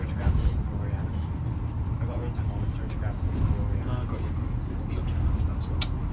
I got on uh, got you. Your channel as well.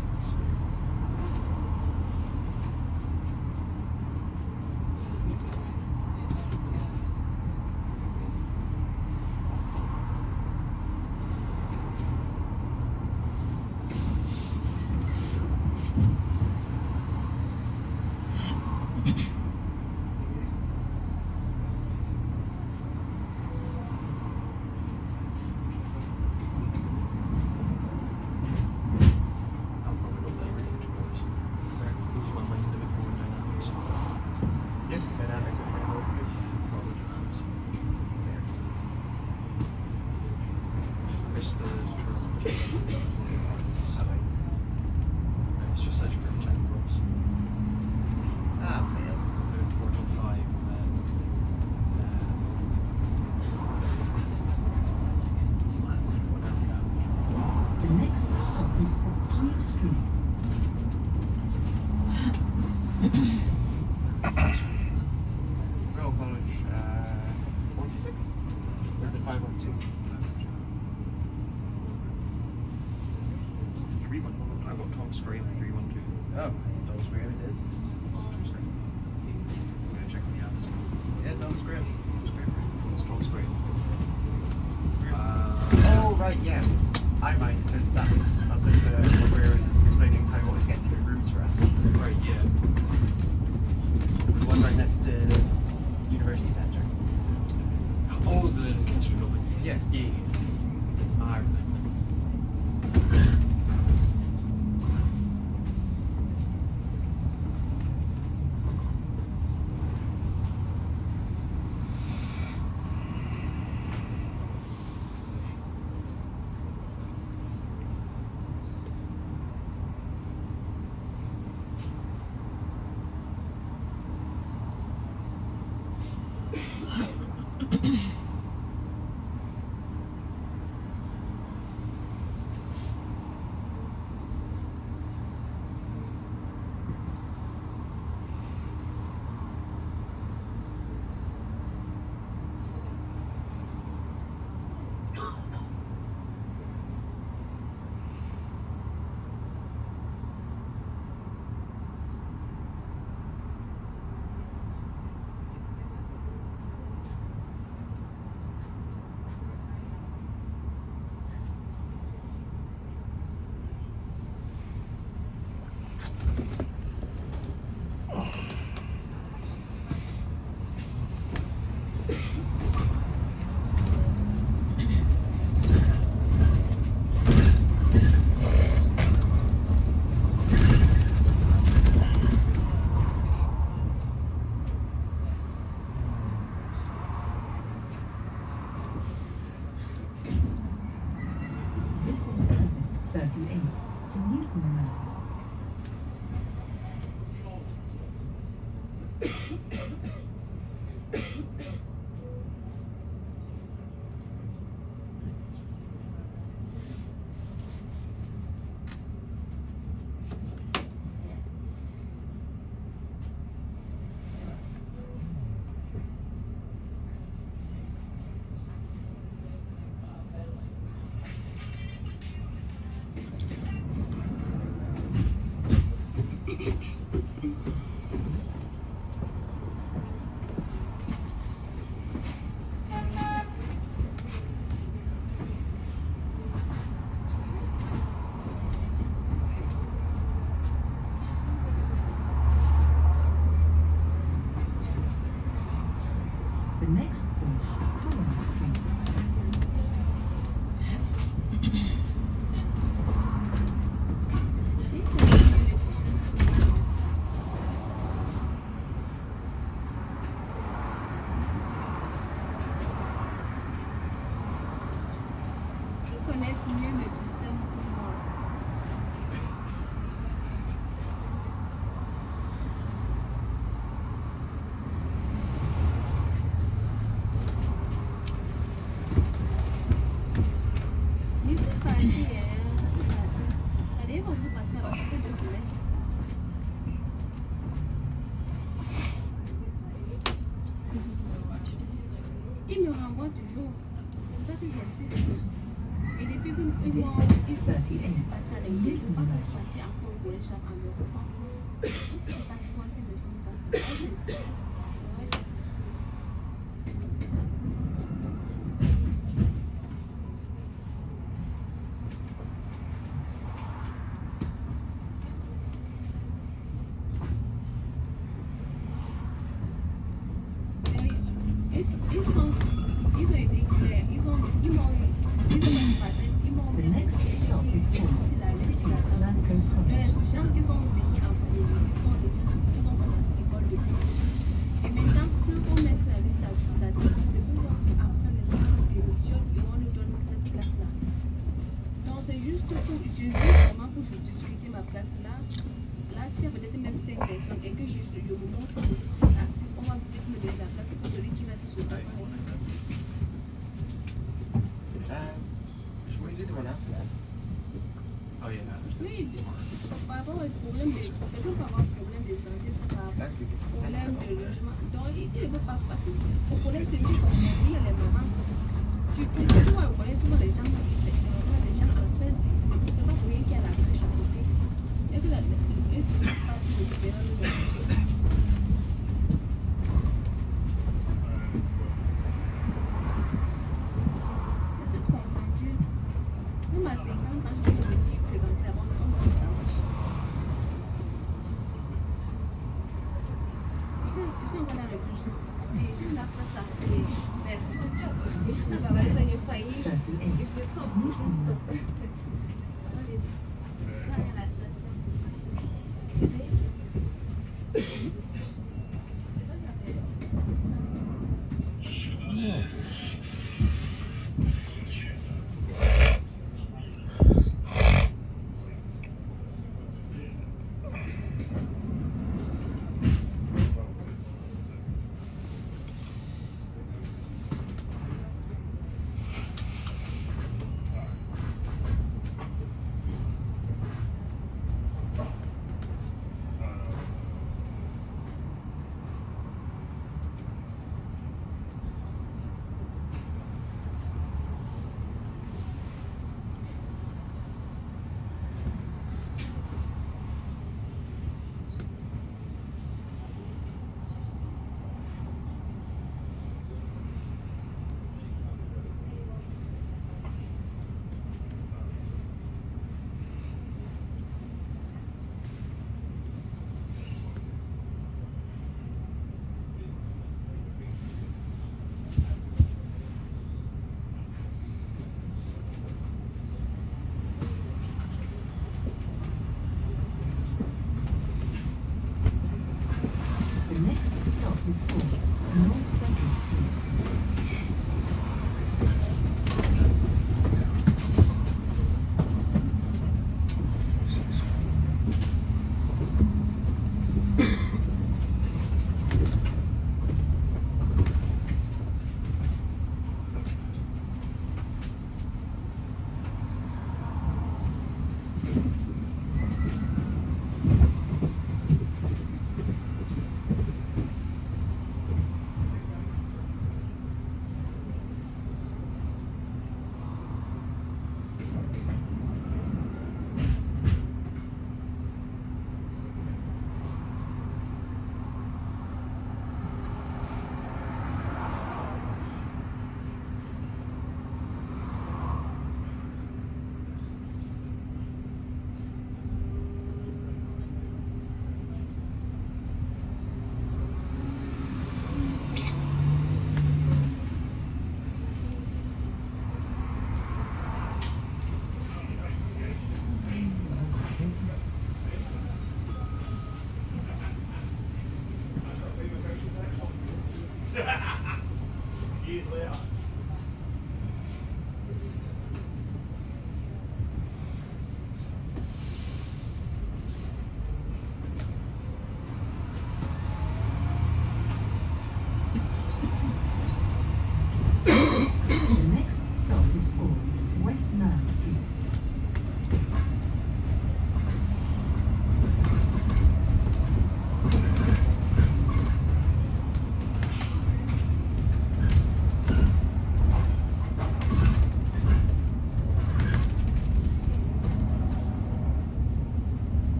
Au collège en France. Je ne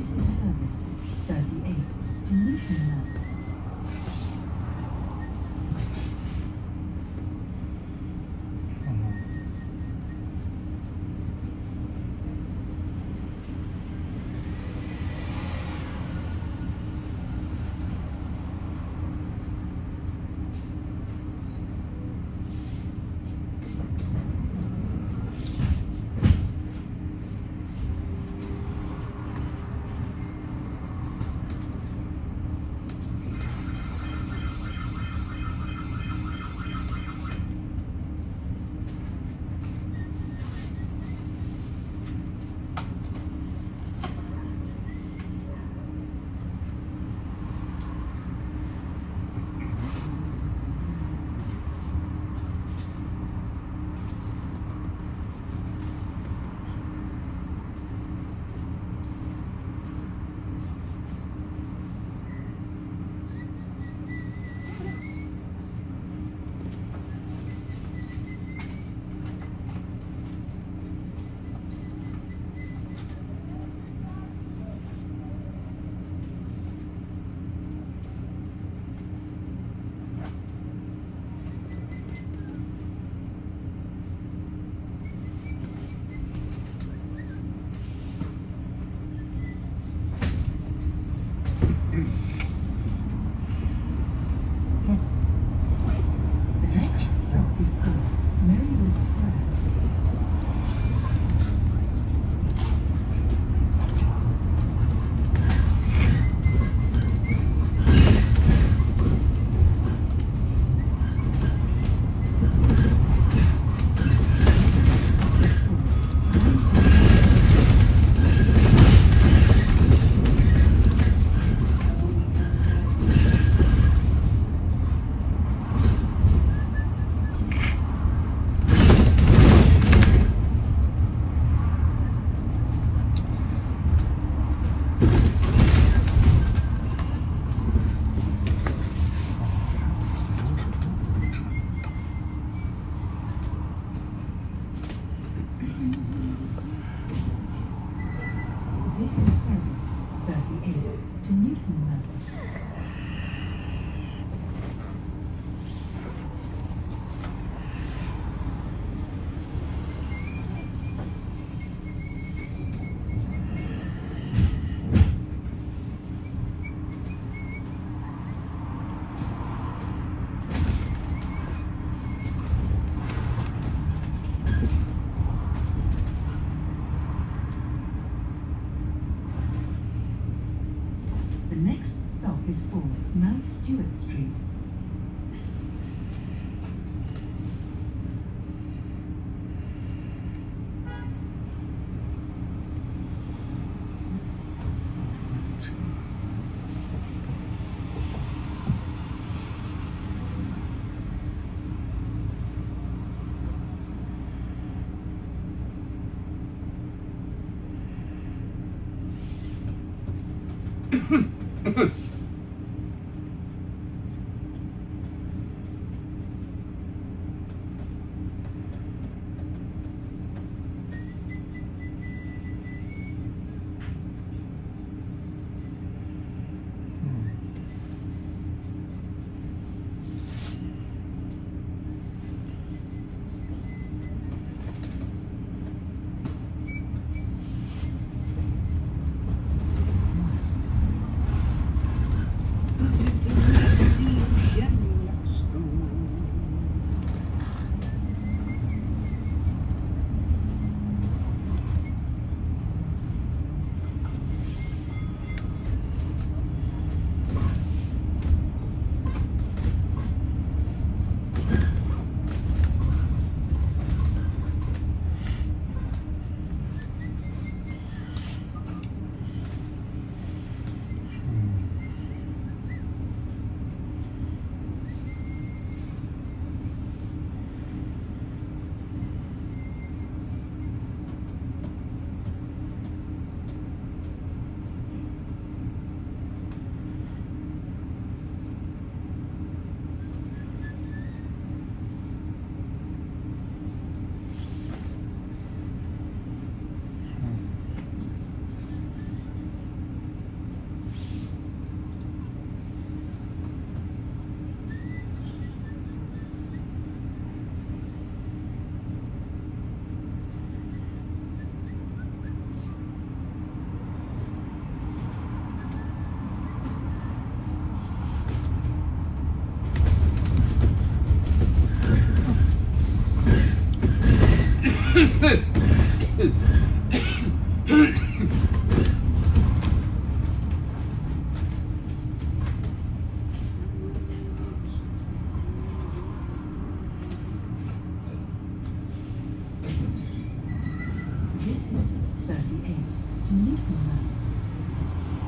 This is service. 38 to Newton Mearns. Stewart Street. This 38 to Newton Mearns. The